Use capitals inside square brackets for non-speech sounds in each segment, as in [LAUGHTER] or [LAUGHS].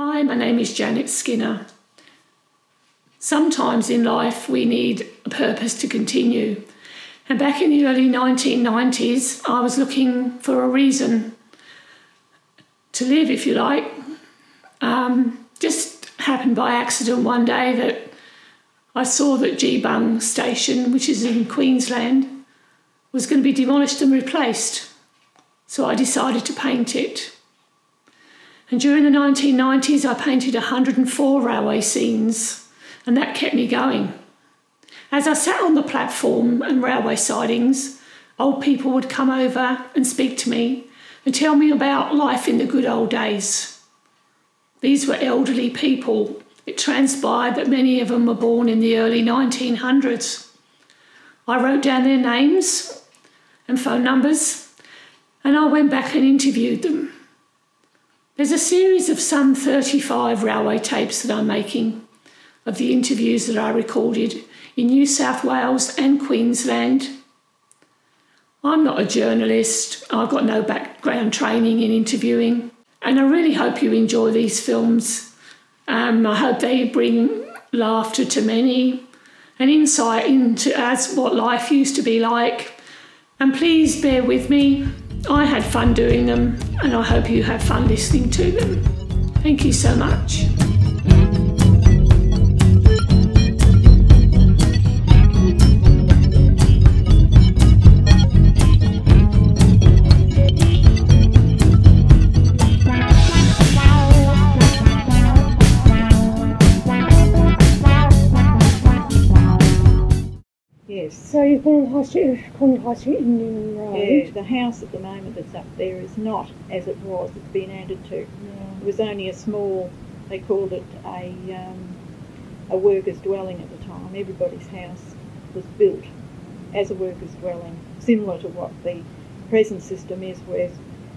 Hi, my name is Janet Skinner. Sometimes in life we need a purpose to continue. And back in the early 1990s, I was looking for a reason to live, if you like. Um, just happened by accident one day that I saw that Geebung station, which is in Queensland, was going to be demolished and replaced. So I decided to paint it. And during the 1990s, I painted 104 railway scenes, and that kept me going. As I sat on the platform and railway sidings, old people would come over and speak to me and tell me about life in the good old days. These were elderly people. It transpired that many of them were born in the early 1900s. I wrote down their names and phone numbers, and I went back and interviewed them. There's a series of some 35 railway tapes that I'm making of the interviews that I recorded in New South Wales and Queensland. I'm not a journalist, I've got no background training in interviewing, and I really hope you enjoy these films. Um, I hope they bring laughter to many and insight into as what life used to be like. And please bear with me I had fun doing them, and I hope you have fun listening to them. Thank you so much. So you've been on High Street, Cornwall High Street in Road. Yeah, the house at the moment that's up there is not as it was. It's been added to. Yeah. It was only a small. They called it a um, a workers' dwelling at the time. Everybody's house was built as a workers' dwelling, similar to what the present system is, where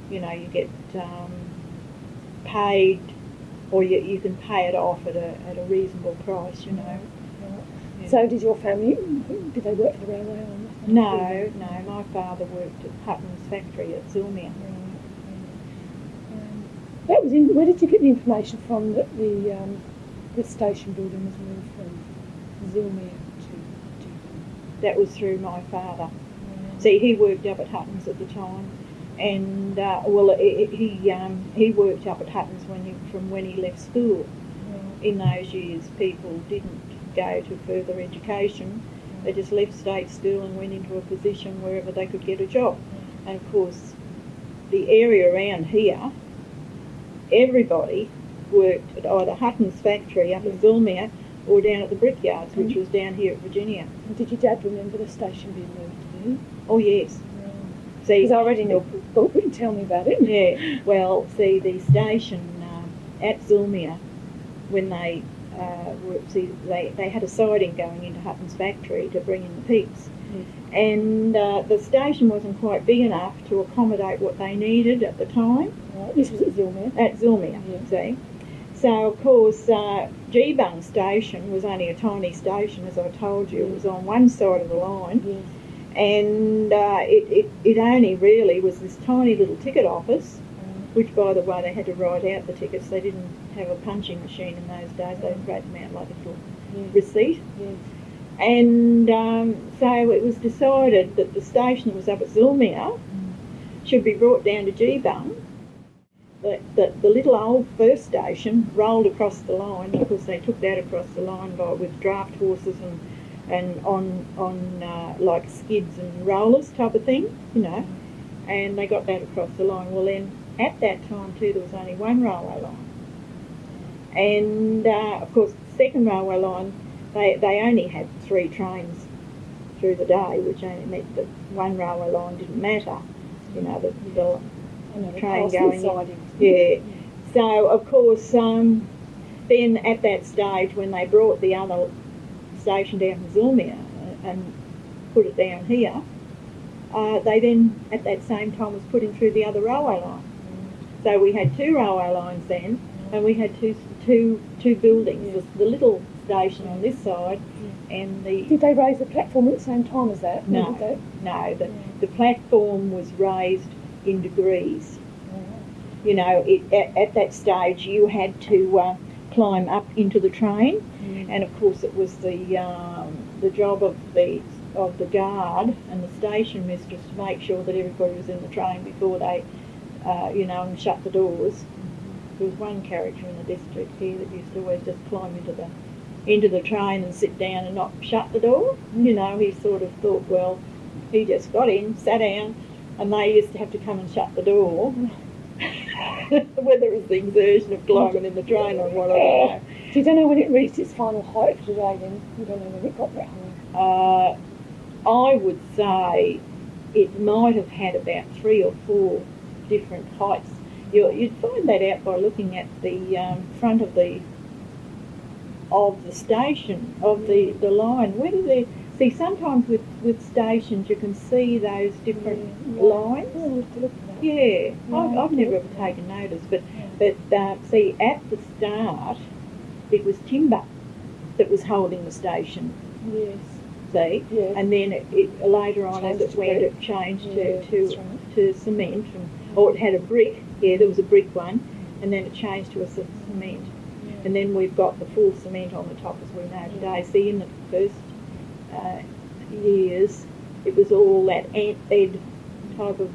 you know you get um, paid, or you, you can pay it off at a at a reasonable price. You know. Yeah. So did your family, did they work for the railway or? No, no. My father worked at Hutton's factory at. Um, that was in, where did you get the information from that the um, the station building was moved from Zillmere to, to That was through my father. See, he worked up at Hutton's at the time, and uh, well, it, it, he um, he worked up at Hutton's when he, from when he left school. In those years, people didn't go to further education. They just left state school and went into a position wherever they could get a job. And of course, the area around here, everybody worked at either Hutton's factory up at Zillmere or down at the brickyards, which was down here at Virginia. And did your dad remember the station being moved? To? Oh yes. See, because I read in your book, but tell me about it. Yeah. Well, see, the station uh, at Zillmere, when they uh, see, they, they had a siding going into Hutton's factory to bring in the pigs. Yes. And uh, the station wasn't quite big enough to accommodate what they needed at the time. Right. This was at Zillmere. At Zillmere, Yeah. see. So, of course, uh, Geebung station was only a tiny station, as I told you. It was on one side of the line. And uh, it, it, it only really was this tiny little ticket office which by the way they had to write out the tickets. They didn't have a punching machine in those days. They wrote them out like a little yes. receipt. Yes. And um, so it was decided that the station that was up at Zillmere should be brought down to Geebung. The, the, the little old first station rolled across the line because they took that across the line by with draft horses and and on on uh, like skids and rollers type of thing, you know. And they got that across the line. Well, then at that time too, there was only one railway line, and uh, of course, the second railway line, they they only had three trains through the day, which only meant that one railway line didn't matter. You know, the, the train going in. yeah. So of course, um, then at that stage when they brought the other station down from uh, and put it down here, uh, they then at that same time was putting through the other railway line. So we had two railway lines then, and we had two two two buildings. Yeah. The, the little station on this side, and the Did they raise the platform at the same time as that? Or No. they? no, the, the platform was raised in degrees. You know, it, at, at that stage you had to uh, climb up into the train, and of course it was the um, the job of the of the guard and the station mistress to make sure that everybody was in the train before they, uh, you know, and shut the doors. There was one character in the district here that used to always just climb into the into the train and sit down and not shut the door. You know, he sort of thought, well, he just got in, sat down, and they used to have to come and shut the door. [LAUGHS] Whether it was the exertion of climbing in the train or what, I don't know. So you don't know when it reached its final height today then? You don't know when it got that high? Uh, I would say it might have had about three or four different heights. you you'd find that out by looking at the um, front of the of the station of the, the line. Whether they see sometimes with, with stations you can see those different Yeah. lines. Oh, we'll have to look at that. Yeah, I've, I've never ever taken notice, but Yeah. but uh, see at the start it was timber that was holding the station. Yes. See, Yes. and then it, it later on as it went, it changed Yeah, to to, right. to cement, and, or it had a brick. Yeah, there was a brick one, and then it changed to a cement, Yeah. and then we've got the full cement on the top as we know today. See, in the first uh, years, it was all that ant bed type of,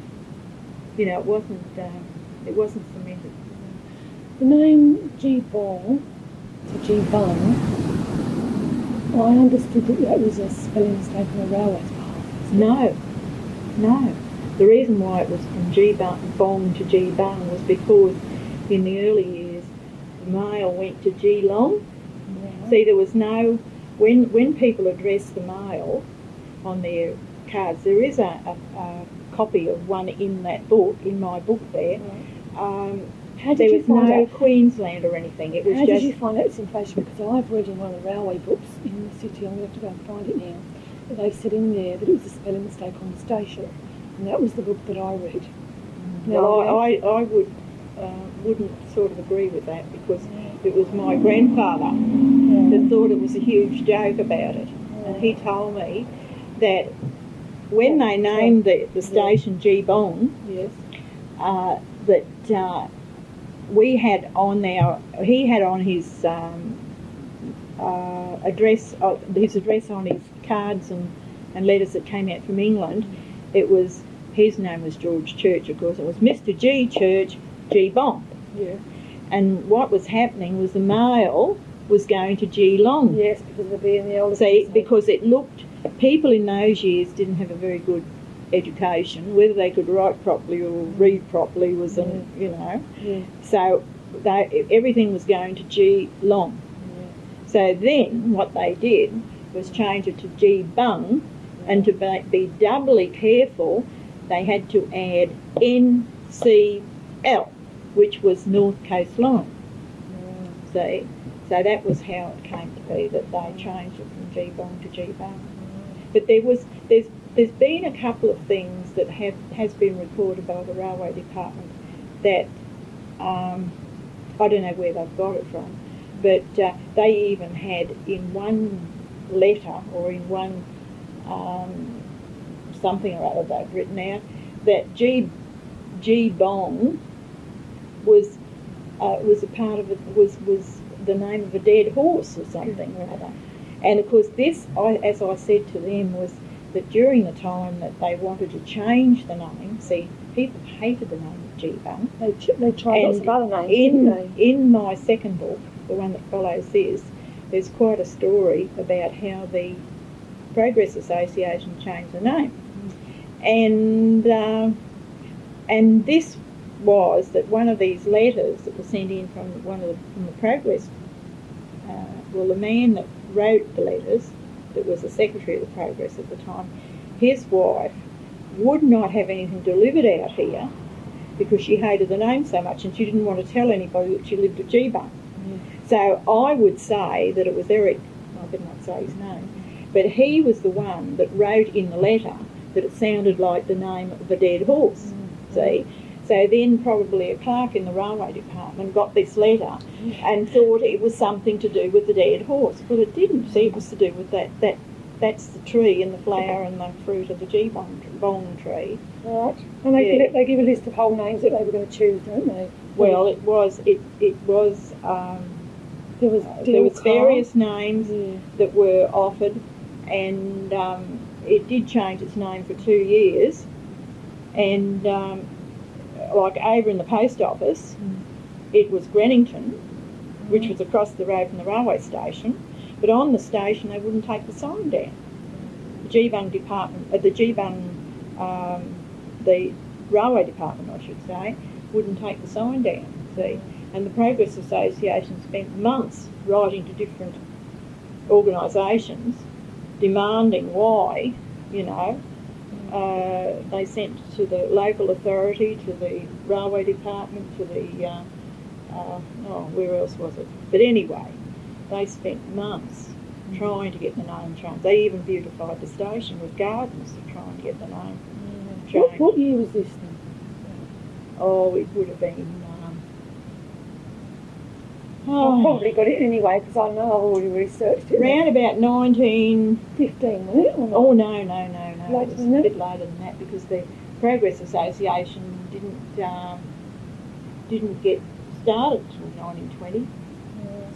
you know, it wasn't um, it wasn't cemented. The name G Ball, to G Bun. I understood that that was a spelling mistake on the railway path. No, no. The reason why it was from Geebong to Geebung was because in the early years the mail went to Geelong. Right. See, there was no when when people address the mail on their cards. There is a, a, a copy of one in that book, in my book there. Right. Um, How did there you was find no out? Queensland or anything. It was How just did you find out this information? Because I've read in one of the railway books in the city, I'm going to have to go and find it now, they said in there that it was a spelling mistake on the station. And that was the book that I read. Well, I, I, I would uh, wouldn't sort of agree with that because it was my grandfather that thought it was a huge joke about it, and he told me that when they named the, the station Geebong, Yes. uh, that uh, we had on our he had on his um, uh, address uh, his address on his cards and, and letters that came out from England. It was his name was George Church, of course. It was Mr. G Church G Bong, Yeah. and what was happening was the mail was going to Geelong. Yes, because of being the older See, because it looked, people in those years didn't have a very good education. Whether they could write properly or read properly was, an, mm. you know. Yeah. So they, everything was going to G Long. Yeah. So then what they did was change it to Geebung, and to be, be doubly careful, they had to add NCL, which was North Coast Line. See, so that was how it came to be that they changed it from Geebong to Geebung. But there was there's there's been a couple of things that have has been recorded by the railway department that um, I don't know where they've got it from, but uh, they even had in one letter or in one um, something or other they've written out that G G Bong was uh, was a part of it was was the name of a dead horse or something or other. And of course, this, I, as I said to them, was that during the time that they wanted to change the name, see, people hated the name of G Bung. They, ch- they tried lots of other names, in in my second book, the one that follows this, there's quite a story about how the Progress Association changed the name, and um, and this was that one of these letters that was sent in from one of the, from the Progress, uh, well, the man that wrote the letters, that was the secretary of the Progress at the time, his wife would not have anything delivered out here because she hated the name so much and she didn't want to tell anybody that she lived at Geebung. So I would say that it was Eric, I better not say his name, but he was the one that wrote in the letter that it sounded like the name of a dead horse. See? So then probably a clerk in the railway department got this letter and thought it was something to do with the dead horse. Well, it didn't. See, it was to do with that, that that's the tree and the flower and the fruit of the geebong bong tree. Right. And they, Yeah. give, they give a list of whole names that they were going to choose, don't they? Well, it was it it was um, there was there was various names Yeah. that were offered, and um, it did change its name for two years. And um, like over in the post office, Mm. it was Grennington, which was across the road from the railway station. But on the station, they wouldn't take the sign down. The Geebung department, uh, the Geebung, um, the railway department, I should say, wouldn't take the sign down. See, and the Progress Association spent months writing to different organisations demanding why, you know. Uh, they sent to the local authority, to the railway department, to the, uh, uh, oh, where else was it? But anyway, they spent months trying to get the name changed. They even beautified the station with gardens to try and get the name What, changed. what year was this then? Oh, it would have been. Oh, probably got it anyway because I know I've already researched it. Around about 19. 15, was it? Or? Oh no, no, no, no. Later it was a that? bit later than that because the Progress Association didn't um, didn't get started until 1920.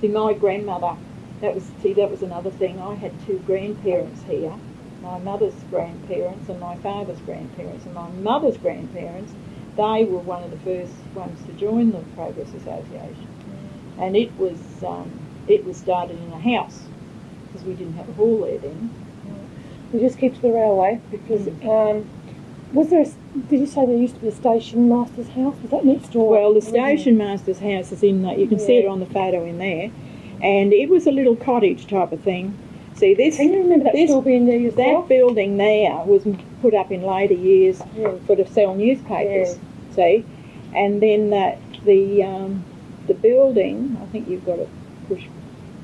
See, my grandmother, that was see, that was another thing. I had two grandparents here, my mother's grandparents and my father's grandparents, and my mother's grandparents. They were one of the first ones to join the Progress Association, and it was um, it was started in a house because we didn't have a hall there then. We just keep to the railway because um, was there? A, did you say there used to be a station master's house? Was that next door? Well, the station master's house is in. The, you can see it on the photo in there, and it was a little cottage type of thing. See this Can you remember that this- still being there that building there was put up in later years Yeah. for to sell newspapers. See, and then that the um, the building. I think you've got to push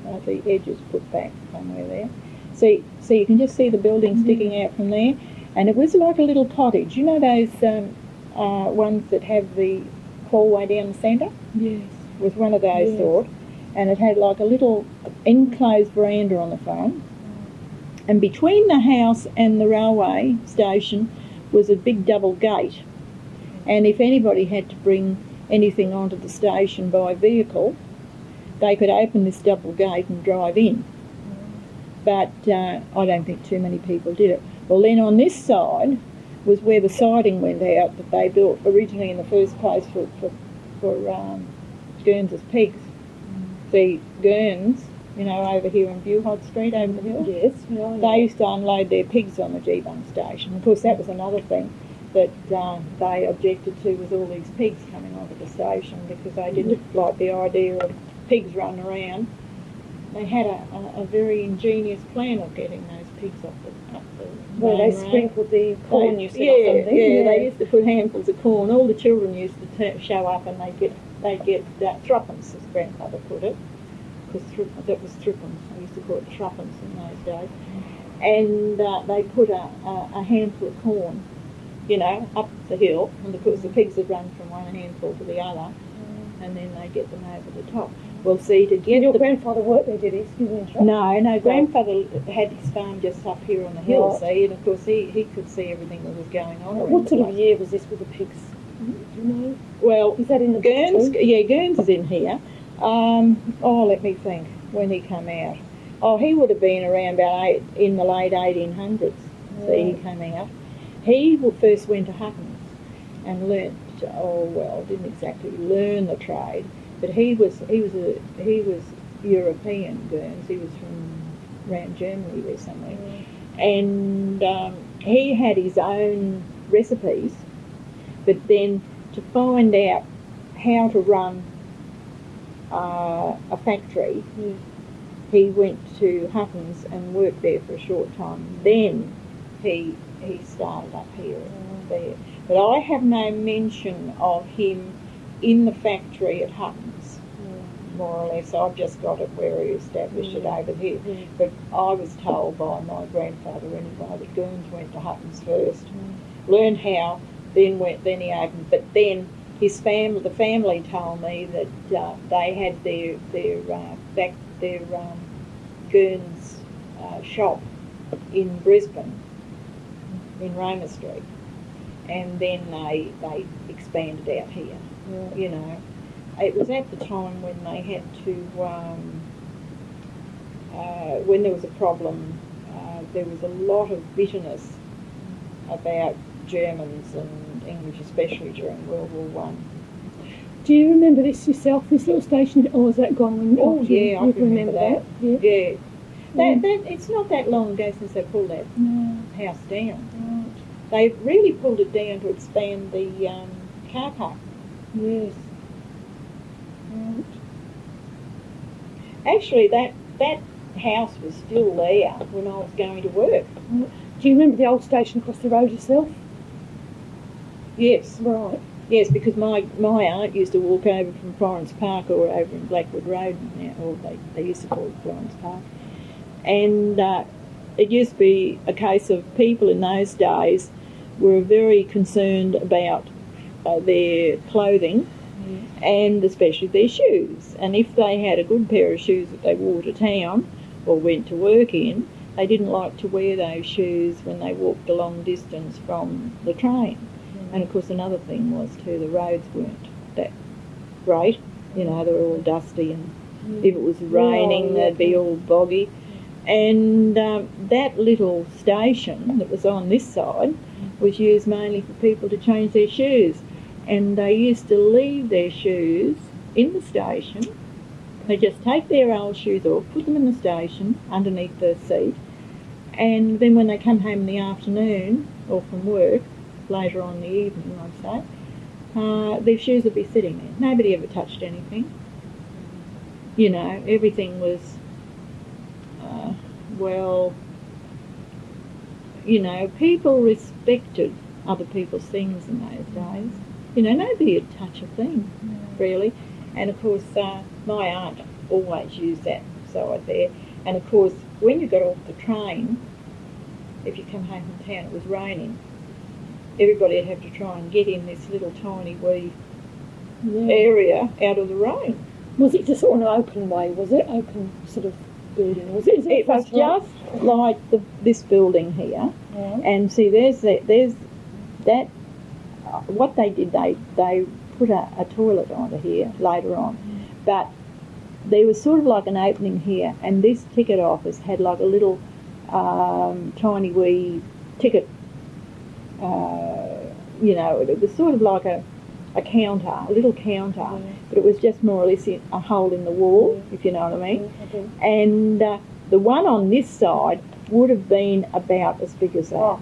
uh, the edges put back somewhere there. See, so you can just see the building Mm-hmm. sticking out from there, and it was like a little cottage. You know those um, uh, ones that have the hallway down the centre Yes. was one of those Yes. sort, and it had like a little enclosed veranda on the front. And between the house and the railway station was a big double gate. And if anybody had to bring anything onto the station by vehicle, they could open this double gate and drive in. But uh, I don't think too many people did it. Well, then on this side was where the siding went out that they built originally in the first place for, for, for um, Gerns' pigs. See, Gerns, you know, over here in Buhod Street over the hill, Yes. Yeah, they used to unload their pigs on the Geebung station. Of course, that was another thing that um, they objected to was all these pigs coming onto the station because they didn't like the idea of pigs running around. They had a, a, a very ingenious plan of getting those pigs up the, up the Where they sprinkled the corn, They- you said, yeah, or something. Yeah, they used to put handfuls of corn. All the children used to t- show up and they'd get, they'd get uh, threepence, as grandfather put it, because that was threepence. I used to call it threepence in those days. And uh, they put a, a, a handful of corn, you know, up the hill, and of course the pigs would run from one handful to the other, and then they'd get them over the top. Well, see, to get Did your the grandfather work there, did he? Excuse me, interrupt. no, no. Grandfather had his farm just up here on the hill, Right. see, and of course he, he could see everything that was going on. What sort of year was this with the pigs? Do you know? Well, Is that in the book Gerns, yeah, Gerns is in here. Um, oh, let me think when he come out. Oh, he would have been around about eight, in the late 1800s. See, he came out. He first went to Huttons and learnt. Oh well, didn't exactly learn the trade, but he was he was a he was European Gerns. He was from around Germany there somewhere, and um, he had his own recipes. But then to find out how to run uh, a factory, Yeah. he went to Huttons and worked there for a short time. Then he he started up here and there. But I have no mention of him in the factory at Huttons, more or less. I've just got it where he established it over here. Yeah. But I was told by my grandfather anyway that Gerns went to Huttons first, learned how, then went, then he opened. But then his family, the family told me that uh, they had their their uh, back their um, Gerns uh, shop in Brisbane, in Roma Street, and then they they expanded out here. Yeah. You know, it was at the time when they had to um, uh, when there was a problem. Uh, there was a lot of bitterness about Germans and English, especially during World War One. Do you remember this yourself, this little station, or was that gone when Oh, yeah, I can remember that. Yeah. Yeah, Yeah. That, that it's not that long ago since they pulled that No, house down. right. They really pulled it down to expand the um, car park. Yes. Right. Actually, that that house was still there when I was going to work. Do you remember the old station across the road yourself? Yes, Right. yes, because my my aunt used to walk over from Florence Park or over in Blackwood Road now, or they, they used to call it Florence Park, and uh, it used to be a case of people in those days were very concerned about uh, their clothing and especially their shoes. And if they had a good pair of shoes that they wore to town or went to work in, they didn't like to wear those shoes when they walked a long distance from the train. And of course, another thing was too, the roads weren't that great. You know, they were all dusty, and if it was raining, yeah. they'd be all boggy. And um, that little station that was on this side was used mainly for people to change their shoes. And they used to leave their shoes in the station. They just take their old shoes off, put them in the station underneath the seat, and then when they come home in the afternoon or from work, later on in the evening, I'd say, uh, their shoes would be sitting there. Nobody ever touched anything. You know, everything was, well, you know, people respected other people's things in those days. You know, nobody would touch a thing, really. And of course, uh, my aunt always used that side there. And of course, when you got off the train, if you come home from town, it was raining. Everybody would have to try and get in this little tiny wee Yeah. area out of the rain. Was it just on an open way? Was it open sort of building? Was it? It was just like the, this building here. Right. And see, there's that, there's that. Uh, what they did, they they put a, a toilet onto here later on, but there was sort of like an opening here, and this ticket office had like a little um, tiny wee ticket. Uh, you know, it was sort of like a a counter, a little counter, but it was just more or less a hole in the wall, if you know what I mean and uh, the one on this side would have been about as big as that. Oh.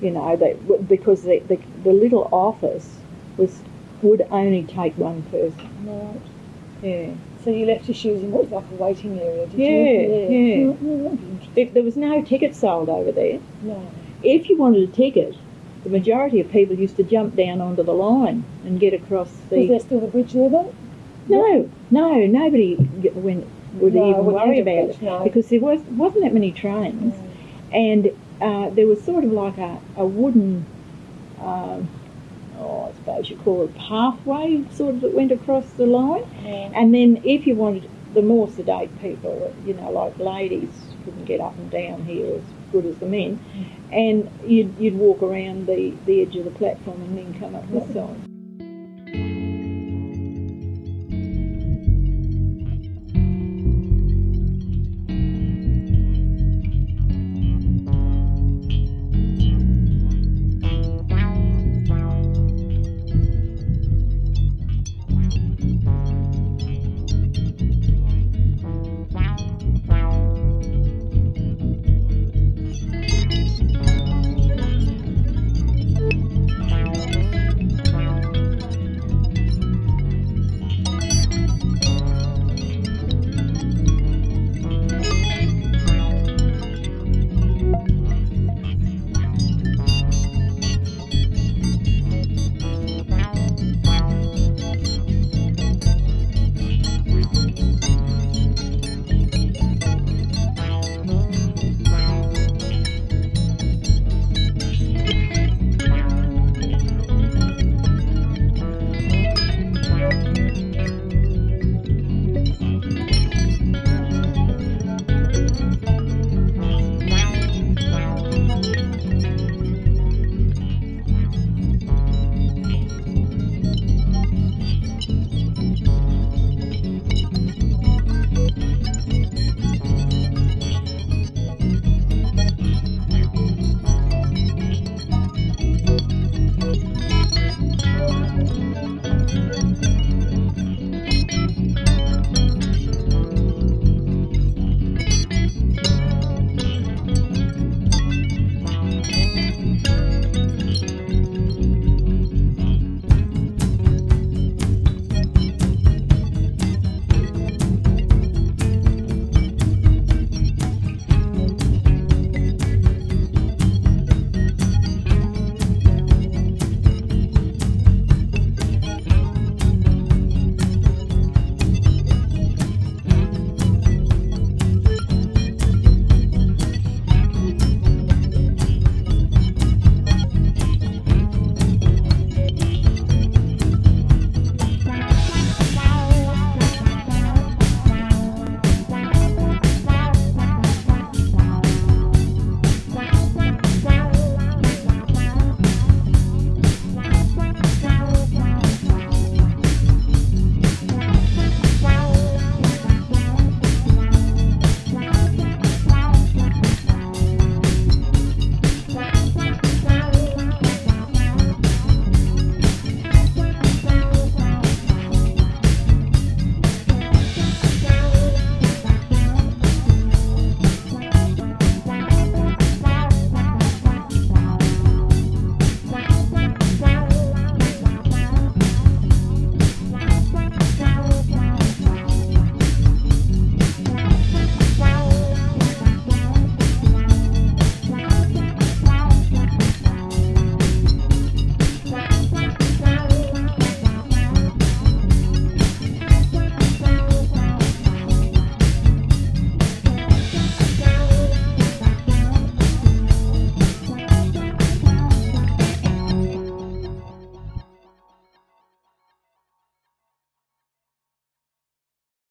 You know, that because the, the the little office was would only take one person. Right. Yeah, So you left your shoes in what was like a waiting area, did Yeah, you? yeah. Yeah, yeah that'd be interesting. if there was no ticket sold over there, No. if you wanted a ticket, the majority of people used to jump down onto the line and get across Was the. there still the bridge there though? No, no, nobody went would No, even worry about bridge, it no. because there was wasn't that many trains. and uh, there was sort of like a, a wooden, um, oh, I suppose you call it pathway, sort of that went across the line. And then if you wanted the more sedate people, you know, like ladies couldn't get up and down here as good as the men, and you'd, you'd walk around the, the edge of the platform and then come up this side.